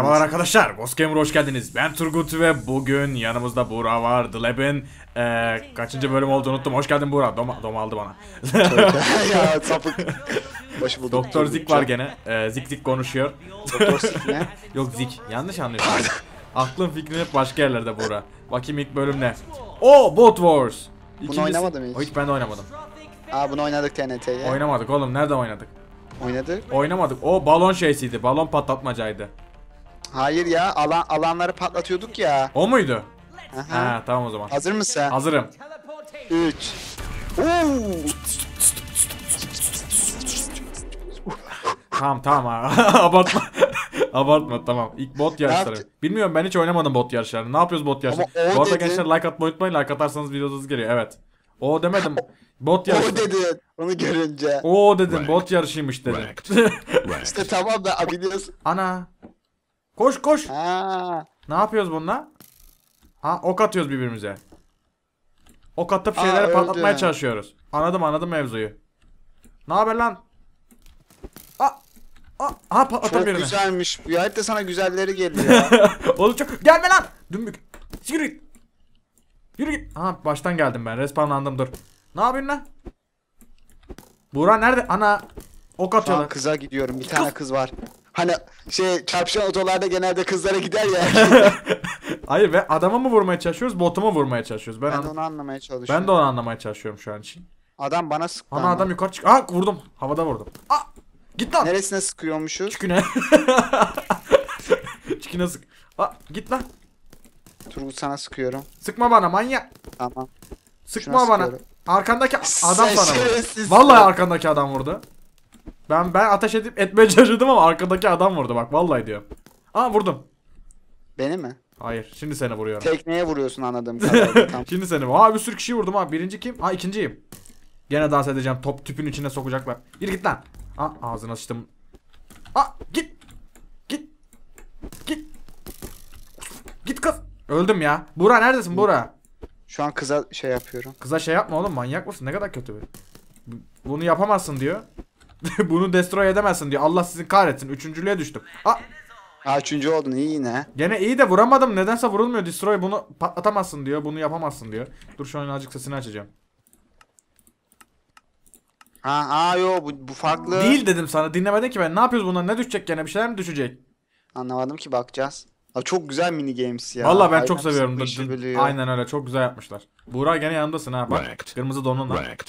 Merhabalar arkadaşlar, Ghost hoş geldiniz. Ben Turgut ve bugün yanımızda Buğra var. The Lab'in eee, kaçıncı bölüm olduğunu unuttum. Hoş geldin Buğra. Doma, doma aldı bana. ya sapık. Hoş bulduk. Doktor Zik var gene. Eee, Zik Zik konuşuyor. Doktor Zik ne? Yok Zik. Yanlış anlıyorsun. Aklın fikrin hep başka yerlerde Buğra. Bakayım ilk bölüm ne? Oo, Bot Wars. İkincisi- oynamadın mı hiç? O, hiç ben de oynamadım. Aa bunu oynadık TNT'ye. Oynamadık oğlum. Nerede oynadık? Oynadık. Oynamadık. O balon şeysiydi. Balon patlatmacaydı. Hayır ya alan alanları patlatıyorduk ya. O muydu? Aha. Ha tamam o zaman. Hazır mısın? Hazırım. 3. Oo! Tamam tamam ha. abartma. abartma tamam. İlk bot yarışları. Bilmiyorum ben hiç oynamadım bot yarışlarını. Ne yapıyoruz bot yarışları? O Bu arada dedin. gençler like atmayı unutmayın. Like atarsanız videonuz geliyor. Evet. O demedim. Bot O yarışı. dedi onu görünce. O dedim bot yarışıymış dedim. İşte tamam da biliyorsun. Ana. Koş koş. Ha. Ne yapıyoruz bununla? Ha ok atıyoruz birbirimize. Ok atıp Aa, şeyleri öldü. patlatmaya çalışıyoruz. Anladım anladım mevzuyu. Ne haber lan? Aa, aa, aha patlattım Çok birini. güzelmiş. Bu harita sana güzelleri geliyor. Oğlum çok gelme lan. Dümbük. Yürü git. Yürü git. Aha baştan geldim ben. Respawnlandım dur. Ne yapıyorsun lan? Buğra nerede? Ana. Ok atıyorlar. kıza gidiyorum. Bir tane kız var. Hani şey çarpışan otolarda genelde kızlara gider ya. Hayır ve adamı mı vurmaya çalışıyoruz, botu mu vurmaya çalışıyoruz? Ben, ben an- onu anlamaya çalışıyorum. ben de onu anlamaya çalışıyorum şu an için. Adam bana sıktı. Ana ama. adam yukarı çık. Aa vurdum. Havada vurdum. Aa! Git lan. Neresine sıkıyormuşuz? Çüküne. Çüküne sık. Aa git lan. Turgut sana sıkıyorum. Sıkma bana manyak. Tamam. Sıkma Şuna bana. sıkıyorum. Arkandaki adam Sen sana vurdu. Vallahi arkandaki adam vurdu. Ben ben ateş edip etmeye çalışıyordum ama arkadaki adam vurdu bak vallahi diyorum. Aa vurdum. Beni mi? Hayır şimdi seni vuruyorum. Tekneye vuruyorsun anladığım kadarıyla. Şimdi seni. Aa bir sürü kişi vurdum ha. Birinci kim? Aa ikinciyim. Gene dans edeceğim. Top tüpün içine sokacaklar. Yürü git lan. Aa ağzına sıçtım. Aa git. Git. Git. Git kız. Öldüm ya. Buğra neredesin Buğra? Şu an kıza şey yapıyorum. Kıza şey yapma oğlum manyak mısın? Ne kadar kötü bir. Bu- Bunu yapamazsın diyor. Bunu destroy edemezsin diyor. Allah sizi kahretsin. Üçüncülüğe düştüm. Aa Aa üçüncü oldun iyi yine. Gene iyi de vuramadım. Nedense vurulmuyor. Destroy bunu patlatamazsın diyor. Bunu yapamazsın diyor. Dur şu an azıcık sesini açacağım. Ha, aa yo bu, bu farklı. Değil dedim sana. Dinlemedin ki ben. Ne yapıyoruz bunlar? Ne düşecek gene? Bir şeyler mi düşecek? Anlamadım ki bakacağız. Abi çok güzel mini games ya. Vallahi ben Aynen çok seviyorum. Aynen öyle. Çok güzel yapmışlar. Buğra gene yanındasın ha. Bak. Racked. Kırmızı donunla. Racked.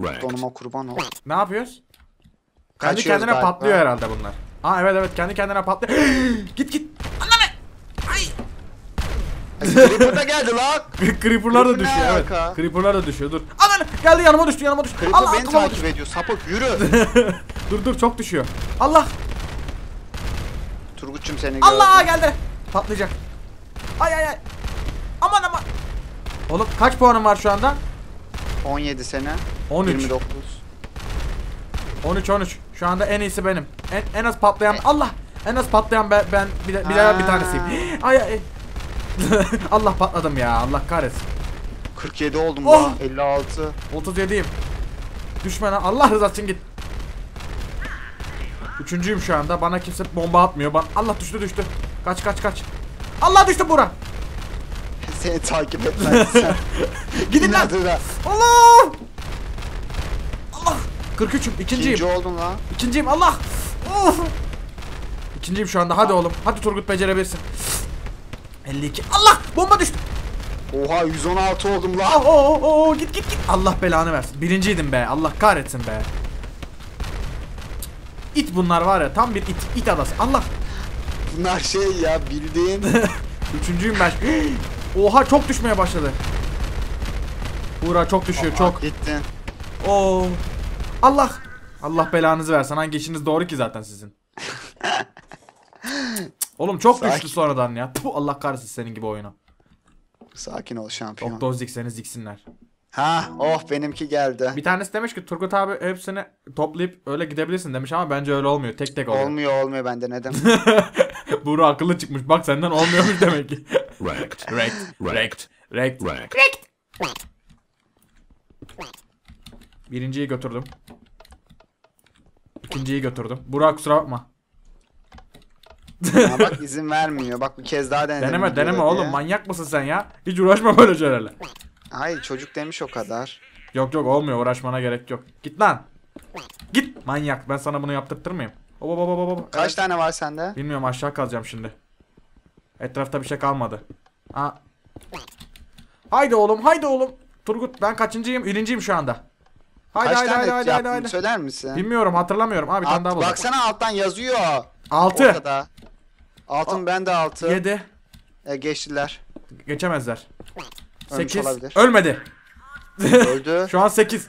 Racked. Donuma kurban ol. Ne yapıyoruz? Kendi Kaçıyoruz kendine galiba. patlıyor herhalde bunlar. Aa evet evet kendi kendine patlıyor. git git. Creeper da geldi lan. Creeper'lar da düşüyor evet. Creeper'lar da düşüyor dur. Ananı geldi yanıma düştü yanıma düştü. Creeper Allah beni takip düştü. ediyor. Sapık yürü. Dur dur çok düşüyor. Allah Turgut'cum seni Allah gördüm. geldi. Patlayacak. Ay ay ay. Aman aman. Oğlum kaç puanım var şu anda? 17 sene. 13. 29. 13 13. Şu anda en iyisi benim. En, en az patlayan Allah. En az patlayan ben, ben bir, de- bir, de- bir tanesiyim. Ay ay. Allah patladım ya. Allah kahretsin. 47 oldum Oh. lan. 56. 37'yim. Düşme lan. Allah rızası için git. Üçüncüyüm şu anda. Bana kimse bomba atmıyor. Bana... Allah düştü düştü. Kaç kaç kaç. Allah düştü bura. Seni takip etmez sen. Gidin lan. Allah. Allah. 43'üm. İkinciyim. İkinci oldun lan. İkinciyim Allah. Of. İkinciyim şu anda. Hadi oğlum. Hadi Turgut becerebilirsin. 52. Allah! Bomba düştü. Oha 116 oldum lan. Oo, oo, oo, git git git. Allah belanı versin. Birinciydim be. Allah kahretsin be. İt bunlar var ya. Tam bir it. it adası. Allah. Bunlar şey ya bildiğin. Üçüncüyüm ben. Oha çok düşmeye başladı. Uğra çok düşüyor çok. Gittin. Oo. Allah. Allah belanızı versin. Hangi işiniz doğru ki zaten sizin. Oğlum çok Sakin. düştü sonradan ya. Puh, Allah kahretsin senin gibi oyunu. Sakin ol şampiyon. Doktor Zik seni ziksinler. Ha oh benimki geldi. Bir tanesi demiş ki Turgut abi hepsini toplayıp öyle gidebilirsin demiş ama bence öyle olmuyor. Tek tek oluyor. Olmuyor olmuyor bende neden? Buğra akıllı çıkmış. Bak senden olmuyormuş demek ki. Racked. Rekt. Rekt. Rekt. Racked. Birinciyi götürdüm. İkinciyi götürdüm. Burak kusura bakma. Ya bak izin vermiyor. Bak bir kez daha denedim. deneme deneme diye. oğlum manyak mısın sen ya? Hiç uğraşma böyle şeylerle. Hayır çocuk demiş o kadar. Yok yok olmuyor uğraşmana gerek yok. Git lan. Git manyak ben sana bunu yaptırtır mıyım? Hop hop hop, hop. Kaç Evet. tane var sende? Bilmiyorum aşağı kazacağım şimdi. Etrafta bir şey kalmadı. Aa. Haydi oğlum haydi oğlum. Turgut ben kaçıncıyım? Birinciyim şu anda. Haydi Kaç haydi tane haydi haydi yaptın haydi. söyler misin? Bilmiyorum hatırlamıyorum. Abi bir tane Alt- daha buldum. baksana alttan yazıyor. 6 Ortada. Altın bende altı. 7 E, geçtiler. geçemezler. Ölmüş 8 olabilir. ölmedi. Öldü. Şu an 8.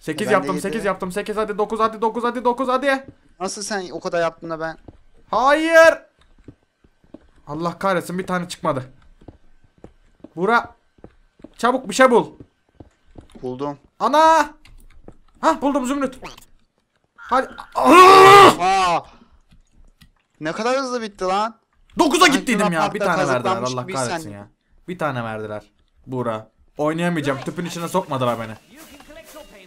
8 E, ben de yaptım, yedi. 8 yaptım. 8 hadi 9 hadi 9 hadi 9 hadi. Nasıl sen o kadar yaptın da ben? Hayır. Allah kahretsin bir tane çıkmadı. Bura. Çabuk bir şey bul. Buldum. Ana. Hah buldum Zümrüt. Hadi. Aa! Ne kadar hızlı bitti lan. 9'a Ay, gittiydim ya. Bir tane verdiler. Allah kahretsin ya. Bir tane verdiler. Bura. Oynayamayacağım. Tüpün içine sokmadılar beni.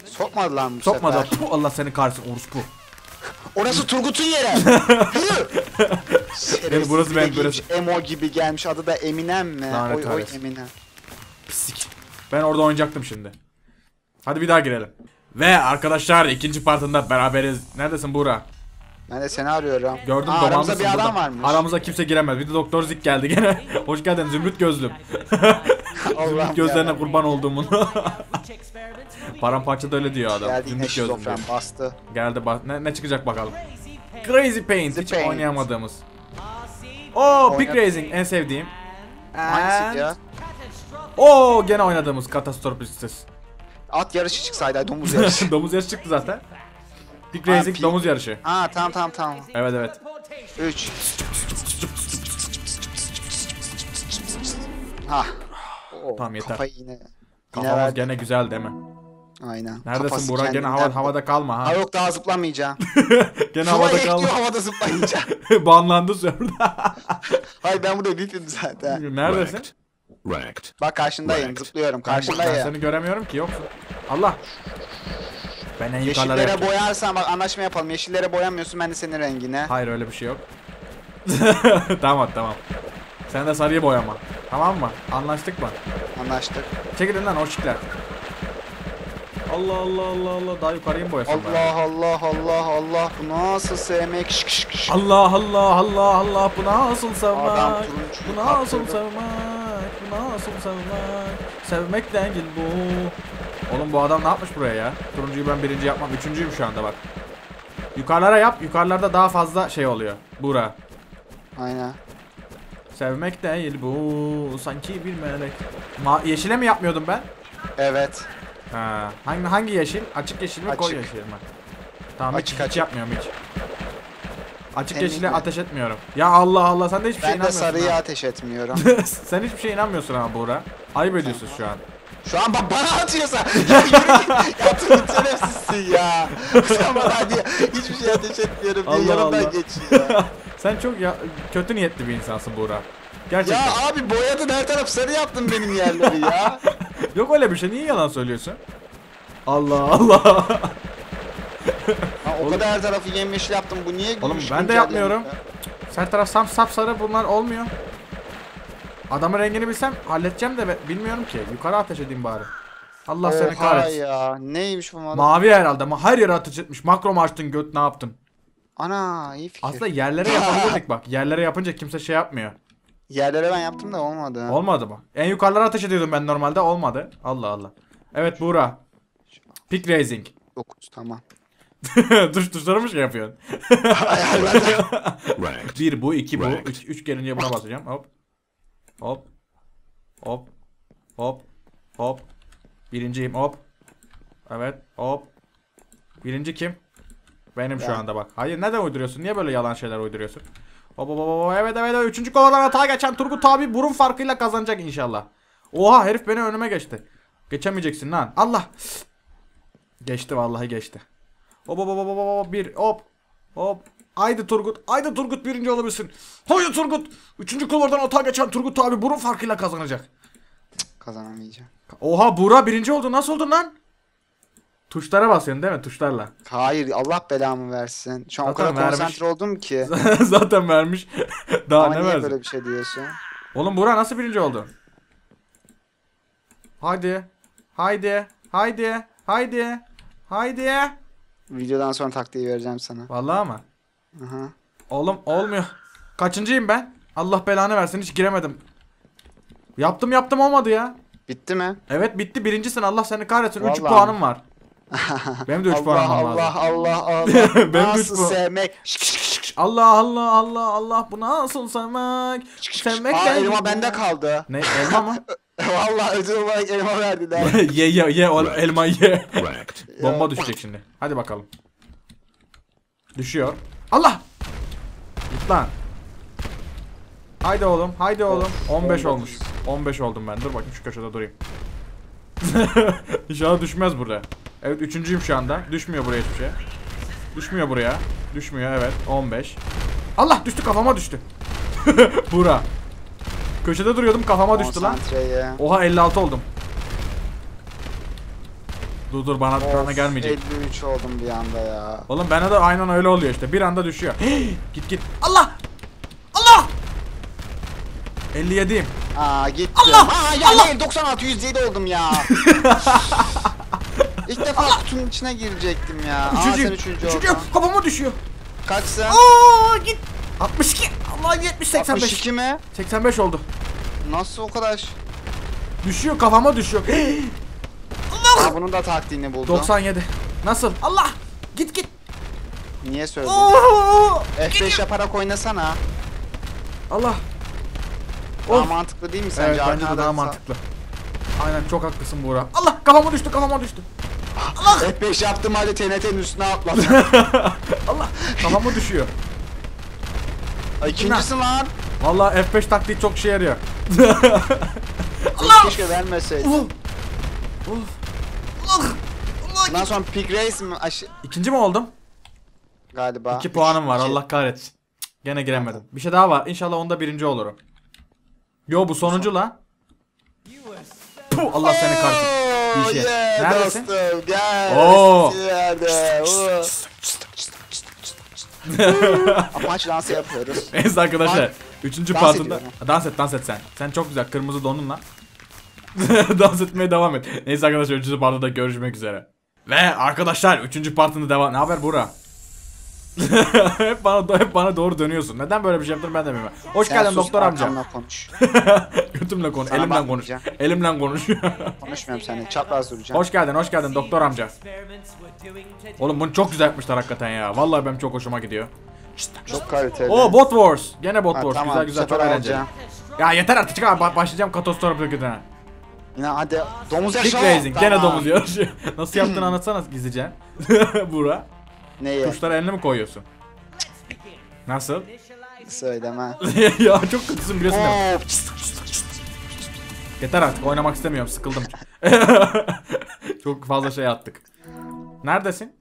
Sokmadılar mı bu Sokmadılar. sefer? Allah seni kahretsin orospu. Orası Turgut'un yeri. Yani burası de giymiş, Emo gibi gelmiş. Adı da Eminem mi? Lanet oy oy. Eminem. Pislik. Ben orada oynayacaktım şimdi. Hadi bir daha girelim. Ve arkadaşlar ikinci partında beraberiz. Neredesin Buğra? Ben de seni arıyorum. Gördüm Aa, aramızda bir adam burada. varmış. Aramıza kimse giremez. Bir de Doktor Zik geldi gene. Hoş geldin Zümrüt gözlüm. Zümrüt gözlerine yarabbim. kurban olduğumun. Paramparça da öyle diyor adam. Geldi Zümrüt gözlüm diyor. şizofren bastı. Geldi bak ne, ne çıkacak bakalım. Crazy Paint Crazy hiç Paint. oynayamadığımız. Oo Big Oynat- Racing en sevdiğim. Hangisi ya? Oo gene oynadığımız Katastropistis. At yarışı çıksaydı domuz yarışı. domuz yarışı çıktı zaten. Ha, Racing pi- domuz yarışı. Aa tamam tamam tamam. Evet evet. 3. Ha. Oo, Tamam, yeter. Kafayı yine. Kafamız gene güzel değil mi? Aynen. Neredesin Kafası Burak? Gene hava, havada kalma Ha ha. yok daha zıplamayacağım. gene Havada havada kalma. havada zıplayınca. Banlandı sonra. Hayır ben burada VIP'im zaten. Neredesin? Wrecked. Wrecked. Bak karşındayım Right. zıplıyorum Ben, ben karşındayım. seni göremiyorum ki yoksun. Allah. Ben en yukarılara Yeşillere yapacağım. boyarsan bak anlaşma yapalım. Yeşillere boyamıyorsun ben de senin rengine. Hayır öyle bir şey yok. tamam tamam. Sen de sarıyı boyama. Tamam mı? Anlaştık mı? Anlaştık. Çekilin lan hoşçuklar. Allah Allah Allah Allah daha yukarıyı mı boyasam ben? Allah Allah Allah Allah bu nasıl sevmek şık şık şık. Allah Allah Allah Allah bu nasıl Adam sevmek? turuncuyu Bu nasıl sevmek? Nasıl sevmek? Sevmek değil bu. Oğlum bu adam ne yapmış buraya ya? Turuncuyu ben birinci yapmam. Üçüncüyüm şu anda bak. Yukarılara yap. Yukarılarda daha fazla şey oluyor. Bura. Aynen. Sevmek değil bu. Sanki bir melek. Ma yeşile mi yapmıyordum ben? Evet. Ha. Hangi hangi yeşil? Açık yeşil mi? Koyu Açık. yeşil mi? Tamam hiç, Açık, hiç açık. yapmıyorum hiç. Açık Senin yeşile mi? ateş etmiyorum. Ya Allah Allah sen de hiçbir şey Ben de inanmıyorsun. sarıya ha. ateş etmiyorum. sen hiçbir şey inanmıyorsun ama Buğra. Ayıp ediyorsun şu an. Şu an bak bana atıyorsa. Ya yürü şerefsizsin ya. Sen bana diye hiçbir şey ateş etmiyorum diye Allah yanımdan Allah. geçiyor. Sen çok ya, kötü niyetli bir insansın Buğra. Gerçekten. ya abi boyadın her taraf sarı yaptın benim yerleri ya. Yok öyle bir şey. Niye yalan söylüyorsun? Allah Allah. O kadar her tarafı yemyeşil yaptım. Bu niye Oğlum gümüş ben de yapmıyorum. ya? Her taraf sam sap sarı bunlar olmuyor. Adamın rengini bilsem halledeceğim de bilmiyorum ki. Yukarı ateş edeyim bari. Allah seni Oha kahretsin. ya. Neymiş bu mal? Mavi herhalde ama her yere ateş etmiş. Makro mu açtın göt ne yaptın? Ana iyi fikir. Aslında yerlere yapabilirdik bak. Yerlere yapınca kimse şey yapmıyor. Yerlere ben yaptım da olmadı. Olmadı mı? En yukarılara ateş ediyordum ben normalde olmadı. Allah Allah. Evet Buğra. Pick Racing. 9 tamam. Tuş tuşları mı şey yapıyorsun? Bir bu, iki bu. Üç, üç gelince buna basacağım. Hop. Hop. Hop. Hop. Hop. Birinciyim hop. Evet hop. Birinci kim? Benim şu anda bak. Hayır neden uyduruyorsun? Niye böyle yalan şeyler uyduruyorsun? Hop hop hop hop. Evet evet evet. Üçüncü kovadan hata geçen Turgut abi burun farkıyla kazanacak inşallah. Oha herif beni önüme geçti. Geçemeyeceksin lan. Allah. Geçti vallahi geçti. Hop hop hop hop hop. Bir hop. Hop. Haydi Turgut. Haydi Turgut birinci olabilirsin. Haydi Turgut. Üçüncü kulvardan hata geçen Turgut abi burun farkıyla kazanacak. Kazanamayacağım. Oha Buğra birinci oldu. Nasıl oldun lan? Tuşlara basıyorsun değil mi? Tuşlarla. Hayır Allah belamı versin. Şu an o kadar vermiş. konsantre oldum ki. Zaten vermiş. Daha Ama ne versin? böyle bir şey diyorsun? Oğlum Burak nasıl birinci oldu? Haydi. Haydi. Haydi. Haydi. Haydi. Videodan sonra taktiği vereceğim sana. Vallahi mı? Aha. Oğlum olmuyor. Kaçıncıyım ben? Allah belanı versin hiç giremedim. Yaptım yaptım olmadı ya. Bitti mi? Evet bitti birincisin Allah seni kahretsin. 3 Vallahi puanım var. Benim de 3 Allah puanım Allah lazım. Allah Allah. Benim de üç Nasıl puan- sevmek? Allah Allah Allah Allah bu nasıl sevmek? Sevmek Aa elma bende kaldı. Ne elma mı? Vallahi ödül olarak elma verdiler. ye ye ye o elma ye. Bomba düşecek şimdi. Hadi bakalım. Düşüyor. Allah! Git lan. Haydi oğlum, haydi oğlum. 15 olmuş. 15 oldum ben. Dur bakayım şu köşede durayım. İnşallah düşmez burada. Evet üçüncüyüm şu anda. Düşmüyor buraya hiçbir şey. Düşmüyor buraya. Düşmüyor evet. 15. Allah düştü kafama düştü. Bura. Köşede duruyordum kafama düştü lan. Oha 56 oldum. Dur dur bana, bana Of, gelmeyecek. 53 oldum bir anda ya. Oğlum bana da aynen öyle oluyor işte. Bir anda düşüyor. git git. Allah! Allah! 57'yim. Aa gitti. Allah! Aa ya Allah! değil 96 107 oldum ya. İlk defa kutunun içine girecektim ya. Aa sen Üçüncüyüm. üçüncü oldun. Kafama düşüyor. Kaçsın? Aa git. 62. Allah 70 85. 62 mi? 85 oldu. Nasıl o kadar? Düşüyor kafama düşüyor. Aa bunun da taktiğini buldum. 97. Nasıl? Allah! Git git. Niye söyledin? Oo! F5 yaparak oynasana. Allah. Daha Of. mantıklı değil mi sence? Evet bence de daha mantıklı. Aynen çok haklısın Buğra. Allah kafama düştü kafama düştü. F5 yaptım halde TNT'nin üstüne atladım. Allah kafama düşüyor. Ay, İkincisin lan. Vallahi F5 taktiği çok işe yarıyor. Keşke vermeseydin. Uf. Uf. Allah. Allah. Bundan sonra Pig Race mi? Aş İkinci mi oldum? galiba. 2 puanım var İki. Allah kahretsin. Gene giremedim. Bir şey daha var. İnşallah onda birinci olurum. Yo bu sonuncu la. Puh, Allah seni kahretsin. Oo, Bir şey. Neredesin? dostum, gel. Oo. Yerde. Amaç dansı yapıyoruz. Neyse arkadaşlar. Üçüncü dans partında. Dans et dans et sen. Sen çok güzel kırmızı donunla. dans etmeye devam et. Neyse arkadaşlar üçüncü partında görüşmek üzere. Ve arkadaşlar üçüncü partında devam. Ne haber Bura? hep bana hep bana doğru dönüyorsun. Neden böyle bir şey yaptın ben de bilmiyorum. Hoş Sen geldin sus, doktor amca. konuş. Götümle konuş, Sana elimle konuş. Elimle konuş. Konuşmuyorum seninle. Çapraz duracağım. hoş geldin, hoş geldin doktor amca. Oğlum bunu çok güzel yapmışlar hakikaten ya. Vallahi benim çok hoşuma gidiyor. Çok kaliteli. Oo Bot Wars. Gene Bot Ha, Wars. tamam, güzel güzel çok eğlenceli. Ya yeter artık ba- başlayacağım Katostora Brigadine'e. Yine hadi. Domuz Kick yaşa. Racing. Gene domuz yarışı. Nasıl yaptığını anlatsana gizlice. Bura. Neyi? Tuşlara elini mi koyuyorsun? Nasıl? Söyleme. ya çok kötüsün biliyorsun değil mi? Yeter artık oynamak istemiyorum sıkıldım. Çok fazla şey attık. Neredesin?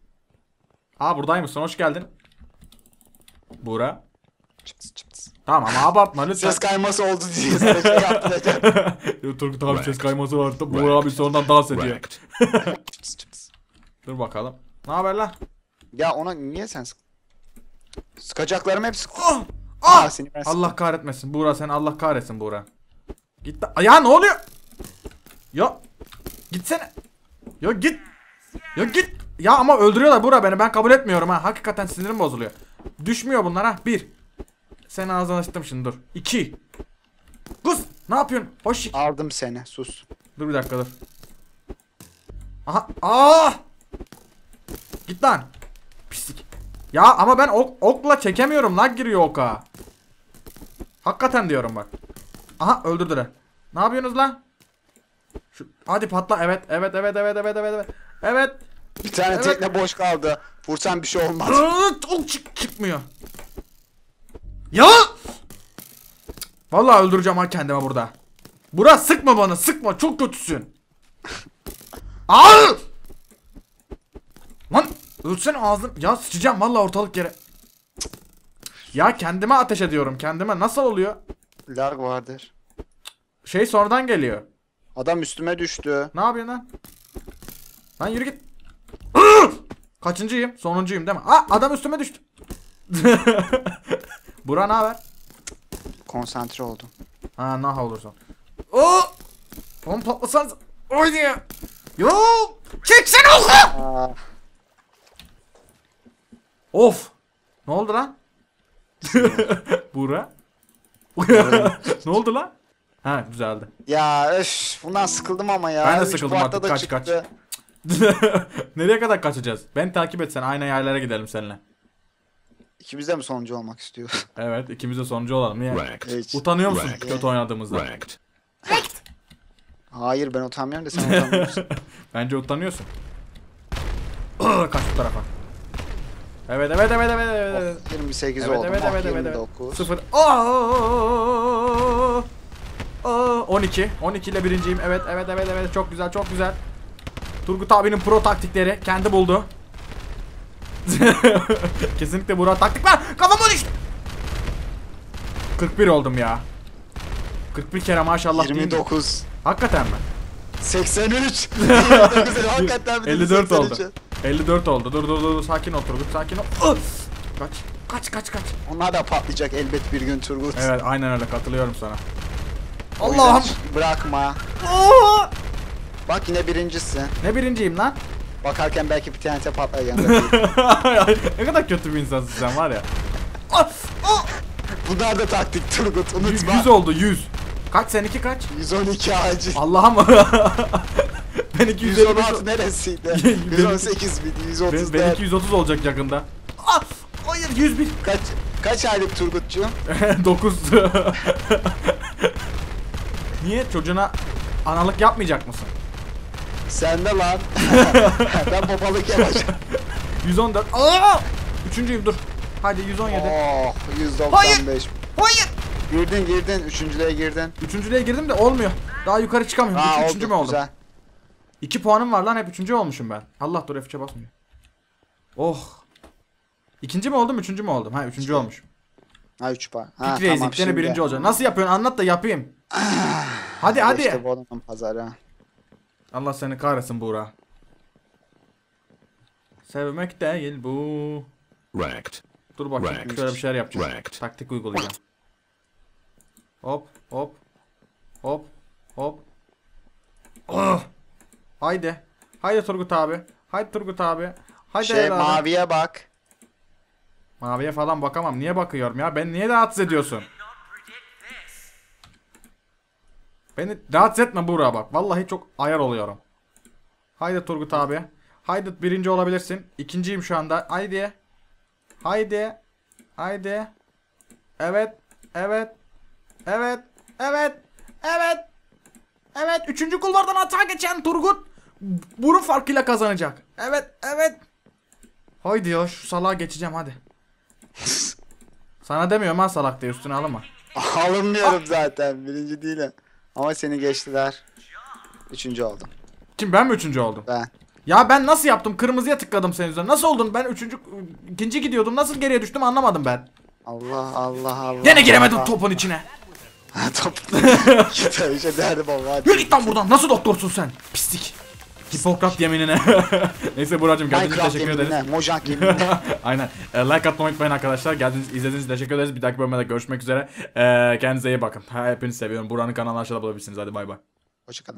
Aa buradaymışsın hoş geldin. Çıps, çıps. Tamam ama abartma lütfen. Ses kayması oldu diye sana şey yaptıracağım. Turgut abi ses kayması var. Buğra abi sonradan dans ediyor. Dur bakalım. Ne haber lan? Ya ona niye sen sık? Sıkacaklarım hep sık. Ah! Aa, Ah! seni ben. Allah kahretmesin. Buğra sen Allah kahretsin Buğra. Git. Ya ne oluyor? Ya gitsene. Ya git. Ya git. Ya ama öldürüyorlar Buğra beni. Ben kabul etmiyorum ha. Hakikaten sinirim bozuluyor. Düşmüyor bunlar ha. Bir. Sen ağzını açtım şimdi dur. İki. Kız ne yapıyorsun? Hoş. Aldım seni sus. Dur bir dakika dur. Aha. Aa! Git lan. Ya ama ben ok, okla çekemiyorum. Lag giriyor oka. Hakikaten diyorum bak. Aha öldürdüler. Ne yapıyorsunuz lan? Şu, hadi patla. Evet, evet, evet, evet, evet, evet, evet. Evet. Bir tane Evet. tekne boş kaldı. Vursan bir şey olmaz. Ok çık çıkmıyor. Ya! Vallahi öldüreceğim ha kendime burada. Bura sıkma bana, sıkma. Çok kötüsün. Al! Lan ölsene ağzın. Ya sıçacağım vallahi ortalık yere. Cık. Ya kendime ateş ediyorum kendime. Nasıl oluyor? Larg vardır. Şey sonradan geliyor. Adam üstüme düştü. Ne yapıyorsun lan? Lan yürü git. Kaçıncıyım? Sonuncuyum değil mi? Aa adam üstüme düştü. Bura ne haber? Konsantre oldum. Ha naha olursan. Oo! Oğlum patlasanız. Oydu ya. Yo! Çeksene oku! Of! Ne oldu lan? Bura? ne oldu lan? Ha düzeldi. ya öf bundan sıkıldım ama ya. Ben de Üç sıkıldım artık, da kaç, çıktı. Nereye kadar kaçacağız? Beni takip et sen. Aynı yerlere gidelim seninle. İkimiz de mi sonuncu olmak istiyor? Evet ikimiz de sonucu olalım. Niye? Hiç. Utanıyor musun Wrecked. kötü oynadığımızda? Wrecked. Hayır ben utanmıyorum da sen utanmıyorsun. Bence utanıyorsun. Kaç bu tarafa. Evet evet evet evet evet. evet. 28 Evet evet oh, evet evet. evet. 29. 0 Aa! Aa! 12. 12 ile birinciyim. Evet evet evet evet. Çok güzel çok güzel. Turgut abinin pro taktikleri kendi buldu. Kesinlikle Burak taktik var. Kafama düştü. 41 oldum ya. 41 kere maşallah değil mi? 29. Hakikaten mi? 83. 29 hakikaten bir de 54 oldu. 83. 54 oldu. Dur dur dur sakin ol Turgut sakin ol. Ih! Kaç. Kaç kaç kaç. Onlar da patlayacak elbet bir gün Turgut. Evet aynen öyle katılıyorum sana. O yüzden Allah'ım. hiç Bırakma. Aa! Bak yine birincisin. Ne birinciyim lan? Bakarken belki bir TNT patlar yanında değil. ne kadar kötü bir insansın sen var ya. Ah! Ah! Bunlar da taktik Turgut Yüz- unutma. 100 oldu 100. Kaç seninki kaç? 112 acil. Allah'ım. ben 250 116 neresiydi? Benim- 118 miydi? ben, 130 ben ben, 230 olacak yakında. Ah! Hayır 101. Kaç kaç aylık Turgutçu? 9. Niye çocuğuna analık yapmayacak mısın? Sende lan. ben babalık yapacağım. 114. Aa! Üçüncüyüm dur. Hadi 117. oh 195. Hayır. Hayır. Girdin girdin. Üçüncülüğe girdin. Üçüncülüğe girdim de olmuyor. Daha yukarı çıkamıyorum. Aa, Üç, üçüncü mü oldum? Güzel. 2 puanım var lan hep üçüncü olmuşum ben. Allah dur F3'e basmıyor. Oh. İkinci mi oldum üçüncü mü oldum? Ha üçüncü olmuşum. Ha 3 par. Ha, Fikri tamam, şimdi. birinci olacak. Nasıl yapıyorsun anlat da yapayım. hadi hadi. İşte bu adamın pazarı. Allah seni kahretsin Buğra. Sevmek değil bu. Wrecked. Dur bakayım şöyle bir şeyler yapacağım. Right. Taktik uygulayacağım. Hop hop. Hop hop. Oh. Haydi. Haydi Turgut abi. Haydi Turgut abi. Haydi Şey evladım. maviye bak. Maviye falan bakamam. Niye bakıyorum ya? Beni niye rahatsız ediyorsun? Beni rahatsız etme Buğra bak. Vallahi çok ayar oluyorum. Haydi Turgut abi. Haydi birinci olabilirsin. İkinciyim şu anda. Haydi. Haydi. Haydi. Evet. Evet. Evet. Evet. Evet. Evet. Üçüncü kulvardan hata geçen Turgut. Burun farkıyla kazanacak. Evet. Evet. Haydi ya şu salağa geçeceğim hadi. Sana demiyorum ha salak diye üstüne alınma. Alınmıyorum zaten. Birinci değilim. Ama seni geçtiler. Üçüncü oldum. Kim ben mi üçüncü oldum? Ben. Ya ben nasıl yaptım? Kırmızıya tıkladım senin üzerine. Nasıl oldun? Ben üçüncü, ikinci gidiyordum. Nasıl geriye düştüm anlamadım ben. Allah Allah Allah. Gene giremedim Allah. topun içine. Top. Git öyle şey derdim ama. Yürü git lan buradan. Nasıl doktorsun sen? Pislik. Hipokrat yeminine. Neyse Buracığım geldiğiniz için teşekkür ederiz. Mojang yeminine. Aynen. E, like atmayı unutmayın arkadaşlar. Geldiğiniz, izlediğiniz için teşekkür ederiz. Bir dahaki bölümde görüşmek üzere. E, kendinize iyi bakın. Hepinizi seviyorum. Buranın kanalını aşağıda bulabilirsiniz. Hadi bay bay. Hoşçakalın.